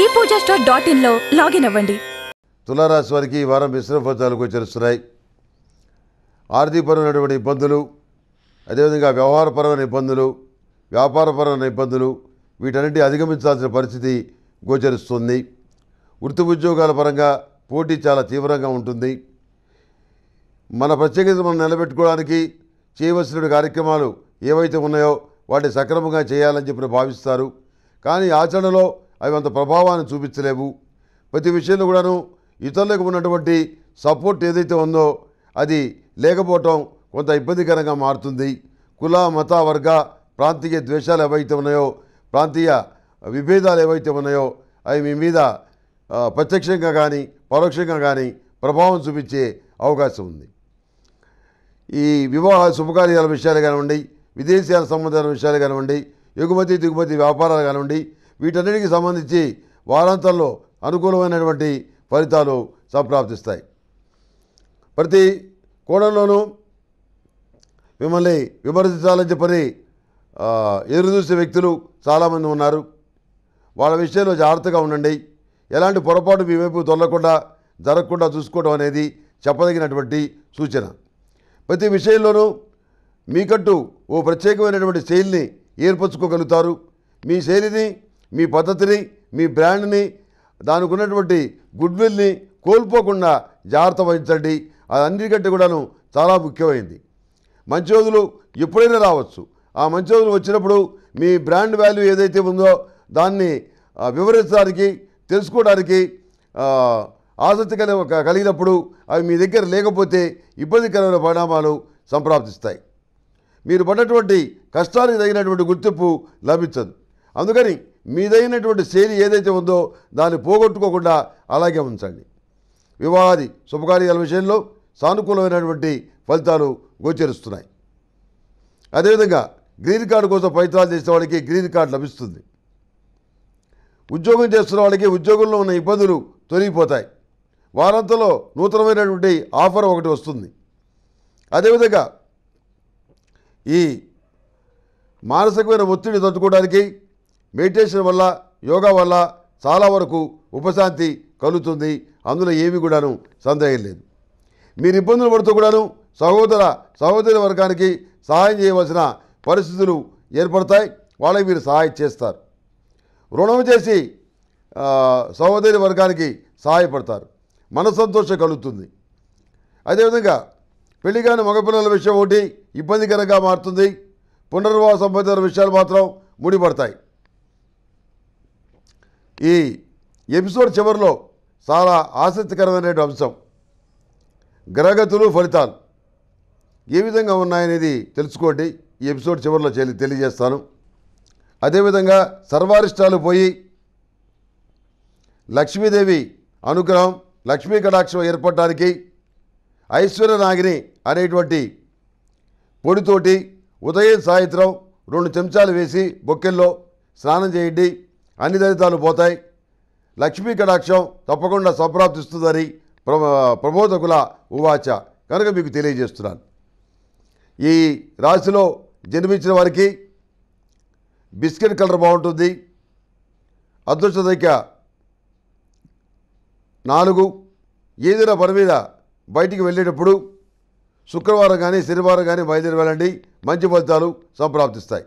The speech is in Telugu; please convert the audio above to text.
ఈ పూజా స్టోర్ డాట్ ఇన్లో లాగిన్ అవ్వండి. తులారాశి వారికి ఈ వారం మిశ్రమ ఫలితాలు గోచరిస్తున్నాయి ఆర్థికపరమైనటువంటి ఇబ్బందులు అదేవిధంగా వ్యవహారపరమైన ఇబ్బందులు వ్యాపారపరమైన ఇబ్బందులు వీటన్నిటి అధిగమించాల్సిన పరిస్థితి గోచరిస్తుంది. వృత్తి ఉద్యోగాల పరంగా పోటీ చాలా తీవ్రంగా ఉంటుంది. మన ప్రత్యేకత మనం నిలబెట్టుకోవడానికి చేయవలసిన కార్యక్రమాలు ఏవైతే ఉన్నాయో వాటిని సక్రమంగా చేయాలని చెప్పి భావిస్తారు. కానీ ఆచరణలో అవి అంత ప్రభావాన్ని చూపించలేవు. ప్రతి విషయంలో కూడాను ఇతరులకు ఉన్నటువంటి సపోర్ట్ ఏదైతే ఉందో అది లేకపోవటం కొంత ఇబ్బందికరంగా మారుతుంది. కుల మత వర్గ ప్రాంతీయ ద్వేషాలు ఏవైతే ఉన్నాయో ప్రాంతీయ విభేదాలు ఏవైతే ఉన్నాయో అవి మీ మీద ప్రత్యక్షంగా కానీ పరోక్షంగా కానీ ప్రభావం చూపించే అవకాశం ఉంది. ఈ వివాహ శుభకార్యాల విషయాలు కానివ్వండి విదేశీయాల సంబంధాల విషయాలు కానివ్వండి ఎగుమతి దిగుమతి వ్యాపారాలు కానివ్వండి వీటన్నిటికి సంబంధించి వారాంతంలో అనుకూలమైనటువంటి ఫలితాలు సంప్రాప్తిస్తాయి. ప్రతి కోణంలోనూ మిమ్మల్ని విమర్శించాలని చెప్పని ఎదురుచూసే వ్యక్తులు చాలామంది ఉన్నారు. వాళ్ళ విషయంలో జాగ్రత్తగా ఉండండి. ఎలాంటి పొరపాటు మీ వైపు తొలగకుండా జరగకుండా చూసుకోవడం అనేది చెప్పదగినటువంటి సూచన. ప్రతి విషయంలోనూ మీకంటూ ఓ ప్రత్యేకమైనటువంటి శైలిని ఏర్పరచుకోగలుగుతారు. మీ శైలిని మీ పద్ధతిని మీ బ్రాండ్ని దానికి ఉన్నటువంటి గుడ్విల్ని కోల్పోకుండా జాగ్రత్త వహించండి. అది అన్నిటికంటే కూడాను చాలా ముఖ్యమైంది. మంచి రోజులు ఎప్పుడైనా రావచ్చు. ఆ మంచి రోజులు వచ్చినప్పుడు మీ బ్రాండ్ వాల్యూ ఏదైతే ఉందో దాన్ని వివరించడానికి తెలుసుకోవడానికి ఆసక్తి కలి- కలిగినప్పుడు అవి మీ దగ్గర లేకపోతే ఇబ్బందికరమైన పరిణామాలు సంప్రాప్తిస్తాయి. మీరు పడినటువంటి కష్టానికి తగినటువంటి గుర్తింపు లభించదు. అందుకని మీదైనటువంటి శైలి ఏదైతే ఉందో దాన్ని పోగొట్టుకోకుండా అలాగే ఉంచండి. వివాహాది శుభకార్యాల విషయంలో సానుకూలమైనటువంటి ఫలితాలు గోచరిస్తున్నాయి. అదేవిధంగా గ్రీన్ కార్డు కోసం ప్రయత్నాలు చేసే వాళ్ళకి గ్రీన్ కార్డు లభిస్తుంది. ఉద్యోగం చేస్తున్న వాళ్ళకి ఉద్యోగంలో ఉన్న ఇబ్బందులు తొలగిపోతాయి. వారంతలో నూతనమైనటువంటి ఆఫర్ ఒకటి వస్తుంది. అదేవిధంగా ఈ మానసికమైన ఒత్తిడి తట్టుకోవడానికి మెడిటేషన్ వల్ల యోగా వల్ల చాలా వరకు ఉపశాంతి కలుగుతుంది. అందులో ఏమి కూడాను సందేహం లేదు. మీరు ఇబ్బందులు పడుతూ కూడాను సహోదర సహోదరి వర్గానికి సహాయం చేయవలసిన పరిస్థితులు ఏర్పడతాయి. వాళ్ళకి మీరు సహాయం చేస్తారు. రుణం చేసి సహోదరి వర్గానికి సహాయపడతారు. మనసంతోషం కలుగుతుంది. అదేవిధంగా పెళ్ళిగాని మగపిల్లల విషయం ఒకటి ఇబ్బందికరంగా మారుతుంది. పునర్వాస సంబంధించిన విషయాలు మాత్రం ముడిపడతాయి. ఈ ఎపిసోడ్ చివరిలో చాలా ఆసక్తికరమైన అంశం. గ్రహగతులు ఫలితాలు ఏ విధంగా ఉన్నాయనేది తెలుసుకోండి. ఈ ఎపిసోడ్ చివరిలో చెల్లి తెలియజేస్తాను. అదేవిధంగా సర్వారిష్టాలు పోయి లక్ష్మీదేవి అనుగ్రహం లక్ష్మీ కటాక్షం ఏర్పడటానికి ఐశ్వర్య నాగిని అనేటువంటి పొడితోటి ఉదయం సాయంత్రం రెండు చెంచాలు వేసి బొక్కెల్లో స్నానం చేయండి. అన్ని దళితాలు పోతాయి. లక్ష్మీ కటాక్షం తప్పకుండా సంప్రాప్తిస్తుందని ప్రబోధకుల ఉవాచ కనుక మీకు తెలియజేస్తున్నాను. ఈ రాశిలో జన్మించిన వారికి బిస్కెట్ కలర్ బాగుంటుంది. అదృష్ట సంఖ్య నాలుగు. ఏదైనా పని మీద బయటికి వెళ్ళేటప్పుడు శుక్రవారం కానీ శనివారం కానీ బయలుదేరి వెళ్ళండి. మంచి ఫలితాలు సంప్రాప్తిస్తాయి.